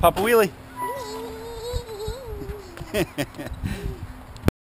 Papa Wheelie.